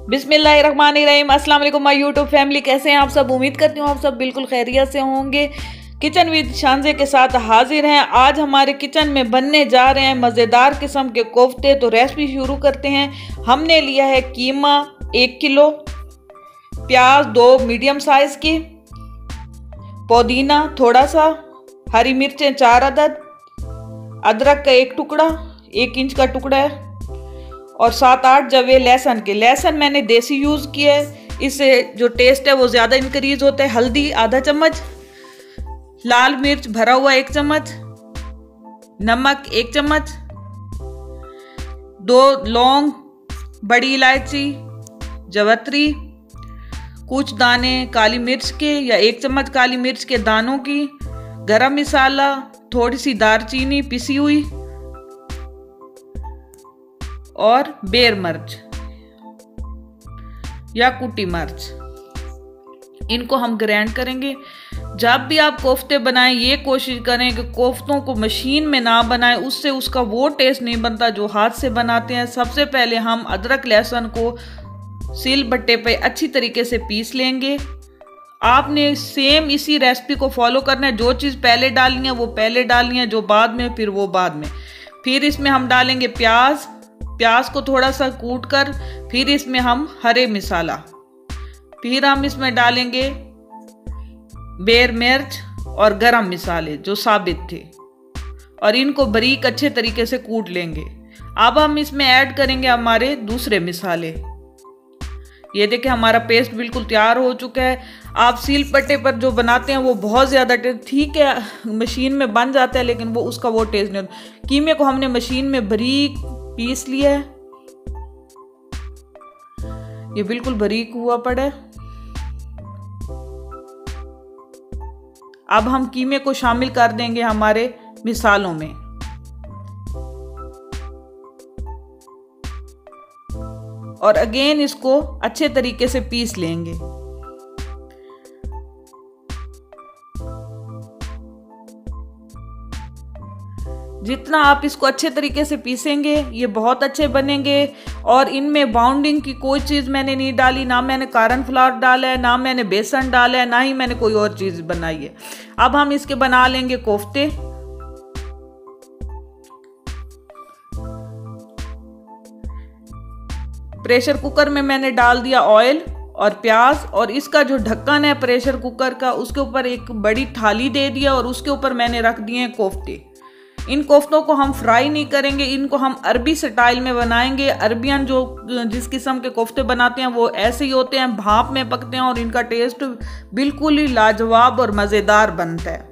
अस्सलाम वालेकुम my YouTube family, कैसे हैं आप सब? उम्मीद करती हूँ आप सब बिल्कुल खैरियत से होंगे। किचन विद शानजे के साथ हाजिर हैं। आज हमारे किचन में बनने जा रहे हैं मज़ेदार किस्म के कोफ्ते। तो रेसिपी शुरू करते हैं। हमने लिया है कीमा एक किलो, प्याज दो मीडियम साइज़ की, पुदीना थोड़ा सा, हरी मिर्चें चार अदद, अदरक का एक टुकड़ा, एक इंच का टुकड़ा है। और सात आठ जवे लहसन के, लहसन मैंने देसी यूज़ किया है। इससे जो टेस्ट है वो ज़्यादा इंक्रीज होता है। हल्दी, आधा चम्मच। लाल मिर्च भरा हुआ एक चम्मच। नमक एक चम्मच। दो लौंग, बड़ी इलायची, जवत्री, कुछ दाने काली मिर्च के या एक चम्मच काली मिर्च के दानों की। गरम मसाला, थोड़ी सी दारचीनी पिसी हुई। और बेर मर्च या कुटी मर्च। इनको हम ग्रैंड करेंगे। जब भी आप कोफ्ते बनाएँ, ये कोशिश करें कि कोफ्तों को मशीन में ना बनाएँ, उससे उसका वो टेस्ट नहीं बनता जो हाथ से बनाते हैं। सबसे पहले हम अदरक लहसुन को सिल बट्टे पे अच्छी तरीके से पीस लेंगे। आपने सेम इसी रेसिपी को फॉलो करना है। जो चीज़ पहले डालनी है, वो पहले डालनी है, जो बाद में, फिर वो बाद में। फिर इसमें हम डालेंगे प्याज प्याज को थोड़ा सा कूट कर फिर इसमें हम हरे मिसाला, फिर हम इसमें डालेंगे बेर मिर्च और गरम मसाले जो साबित थे, और इनको बारीक अच्छे तरीके से कूट लेंगे। अब हम इसमें ऐड करेंगे हमारे दूसरे मिसाले। ये देखें हमारा पेस्ट बिल्कुल तैयार हो चुका है। आप सील पट्टे पर जो बनाते हैं, वो बहुत ज़्यादा टेस्ट ठीक है, मशीन में बन जाता है, लेकिन वो उसका वो टेस्ट नहीं होता। कीमे को हमने मशीन में बारीक पीस लिया है ये बिल्कुल बारीक हुआ पड़ा। है अब हम कीमे को शामिल कर देंगे हमारे मिसालों में। और अगेन इसको अच्छे तरीके से पीस लेंगे। जितना आप इसको अच्छे तरीके से पीसेंगे, ये बहुत अच्छे बनेंगे। और इनमें बाउंडिंग की कोई चीज़ मैंने नहीं डाली, ना मैंने कारन फ्लावर डाला है, ना मैंने बेसन डाला है, ना ही मैंने कोई और चीज़ बनाई है। अब हम इसके बना लेंगे कोफ्ते। प्रेशर कुकर में मैंने डाल दिया ऑयल और प्याज, और इसका जो ढक्कन है प्रेशर कुकर का, उसके ऊपर एक बड़ी थाली दे दिया और उसके ऊपर मैंने रख दिए कोफ्ते। इन कोफ्तों को हम फ्राई नहीं करेंगे, इनको हम अरबी स्टाइल में बनाएँगे। अरबियन जो, जिस किस्म के कोफ्ते बनाते हैं, वो ऐसे ही होते हैं, भाप में पकते हैं और इनका टेस्ट बिल्कुल ही लाजवाब और मज़ेदार बनता है।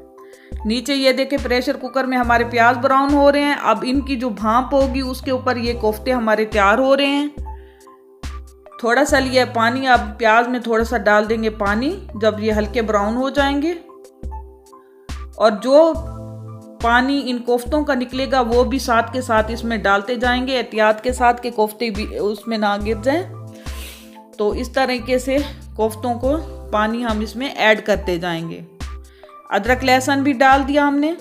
नीचे ये देखें प्रेशर कुकर में हमारे प्याज ब्राउन हो रहे हैं। अब इनकी जो भाप होगी, उसके ऊपर ये कोफ्ते हमारे तैयार हो रहे हैं। थोड़ा सा लिया पानी, अब प्याज में थोड़ा सा डाल देंगे पानी, जब ये हल्के ब्राउन हो जाएँगे। और जो पानी इन कोफ्तों का निकलेगा, वो भी साथ के साथ इसमें डालते जाएँगे, एहतियात के साथ के कोफ्ते भी उसमें ना गिर जाएँ। तो इस तरीके से कोफ्तों को पानी हम इसमें ऐड करते जाएँगे। अदरक लहसुन भी डाल दिया हमने।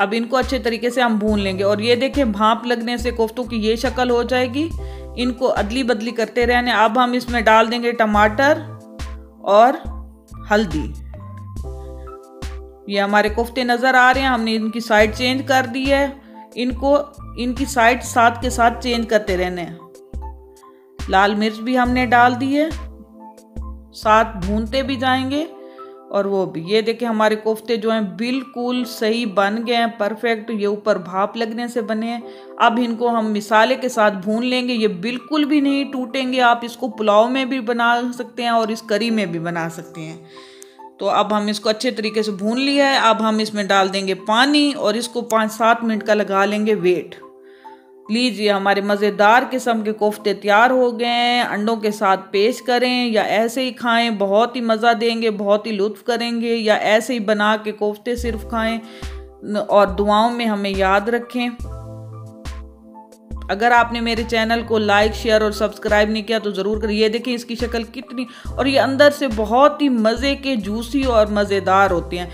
अब इनको अच्छे तरीके से हम भून लेंगे और ये देखें, भाप लगने से कोफ्तों की ये शक्ल हो जाएगी। इनको अदली बदली करते रहने, अब हम इसमें डाल देंगे टमाटर और हल्दी। ये हमारे कोफ्ते नज़र आ रहे हैं, हमने इनकी साइड चेंज कर दी है। इनको, इनकी साइड साथ के साथ चेंज करते रहने हैं। लाल मिर्च भी हमने डाल दी है। साथ भूनते भी जाएँगे। और वो भी, ये देखें हमारे कोफ्ते जो हैं बिल्कुल सही बन गए हैं परफेक्ट ये ऊपर भाप लगने से बने हैं। अब इनको हम मिसाले के साथ भून लेंगे, ये बिल्कुल भी नहीं टूटेंगे। आप इसको पुलाव में भी बना सकते हैं और इस करी में भी बना सकते हैं। तो अब हम इसको अच्छे तरीके से भून लिया है। अब हम इसमें डाल देंगे पानी और इसको पाँच सात मिनट का लगा लेंगे वेट। लीजिए, हमारे मज़ेदार किस्म के कोफ्ते तैयार हो गए हैं। अंडों के साथ पेश करें या ऐसे ही खाएँ। बहुत ही मज़ा देंगे, बहुत ही लुत्फ करेंगे या ऐसे ही बना के कोफ्ते सिर्फ़ खाएँ। और दुआओं में हमें याद रखें। अगर आपने मेरे चैनल को लाइक, शेयर और सब्सक्राइब नहीं किया तो ज़रूर करिए। ये देखें इसकी शक्ल कितनी और ये अंदर से बहुत ही मज़े के जूसी और मज़ेदार होते हैं।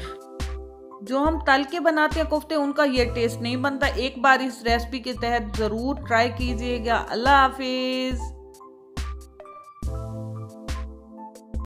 जो हम तल के बनाते हैं, कोफ्ते, उनका ये टेस्ट नहीं बनता। एक बार इस रेसिपी के तहत ज़रूर ट्राई कीजिएगा। अल्लाह हाफिज़।